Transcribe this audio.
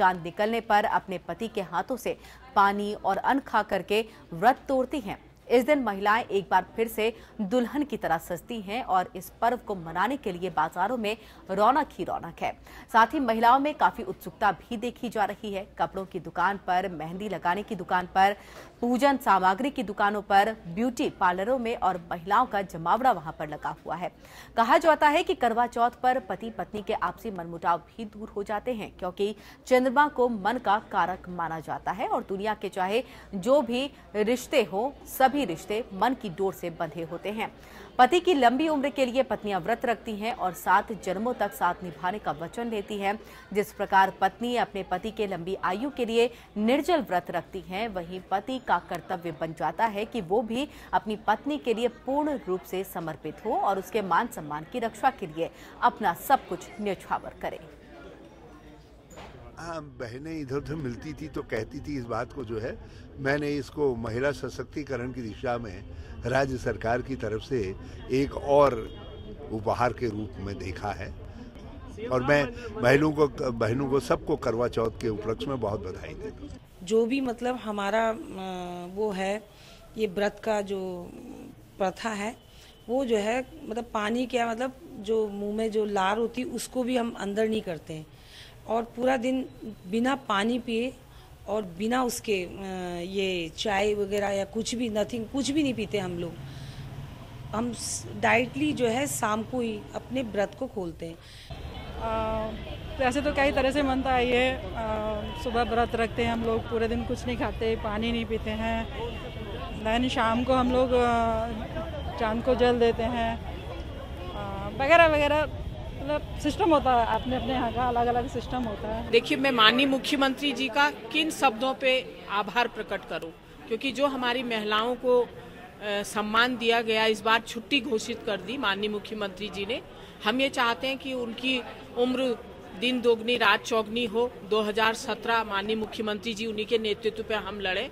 चाँद निकलने पर अपने पति के हाथों से पानी और अन्न खा करके व्रत तोड़ती हैं। इस दिन महिलाएँ एक बार फिर से दुल्हन की तरह सजती हैं और इस पर्व को मनाने के लिए बाजारों में रौनक ही रौनक है। साथ ही महिलाओं में काफ़ी उत्सुकता भी देखी जा रही है। कपड़ों की दुकान पर, मेहंदी लगाने की दुकान पर, पूजन सामग्री की दुकानों पर, ब्यूटी पार्लरों में और महिलाओं का जमावड़ा वहाँ पर लगा हुआ है। कहा जाता है कि करवा चौथ पर पति पत्नी के आपसी मनमुटाव भी दूर हो जाते हैं, क्योंकि चंद्रमा को मन का कारक माना जाता है और दुनिया के चाहे जो भी रिश्ते हो, सभी सभी रिश्ते मन की डोर से बंधे होते हैं। पति की लंबी उम्र के लिए पत्नियाँ व्रत रखती हैं और सात जन्मों तक साथ निभाने का वचन लेती हैं। जिस प्रकार पत्नी अपने पति के लंबी आयु के लिए निर्जल व्रत रखती हैं, वहीं पति का कर्तव्य बन जाता है कि वो भी अपनी पत्नी के लिए पूर्ण रूप से समर्पित हो और उसके मान सम्मान की रक्षा के लिए अपना सब कुछ न्यौछावर करे। हाँ बहनें इधर उधर मिलती थी तो कहती थी इस बात को जो है, मैंने इसको महिला सशक्तिकरण की दिशा में राज्य सरकार की तरफ़ से एक और उपहार के रूप में देखा है। और मैं बहनों को बहनों को सबको करवा चौथ के उपलक्ष्य में बहुत बधाई देता हूँ। जो भी मतलब हमारा वो है, ये व्रत का जो प्रथा है, वो जो है मतलब पानी क्या मतलब जो मुँह में जो लार होती, उसको भी हम अंदर नहीं करते हैं। और पूरा दिन बिना पानी पिए और बिना उसके ये चाय वगैरह या कुछ भी नथिंग कुछ भी नहीं पीते हम लोग। हम डाइटली जो है शाम को ही अपने व्रत को खोलते हैं। वैसे तो कई तरह से मनता है। ये सुबह व्रत रखते हैं हम लोग, पूरे दिन कुछ नहीं खाते, पानी नहीं पीते हैं। दैन शाम को हम लोग चाँद को जल देते हैं। वगैरह वगैरह। मतलब सिस्टम होता है, अपने अपने यहाँ का अलग अलग सिस्टम होता है। देखिए, मैं माननीय मुख्यमंत्री जी का किन शब्दों पे आभार प्रकट करूँ? क्योंकि जो हमारी महिलाओं को सम्मान दिया गया, इस बार छुट्टी घोषित कर दी माननीय मुख्यमंत्री जी ने। हम ये चाहते हैं कि उनकी उम्र दिन दोगुनी, रात चौगनी हो। 2017 माननीय मुख्यमंत्री जी उन्हीं के नेतृत्व पे हम लड़े।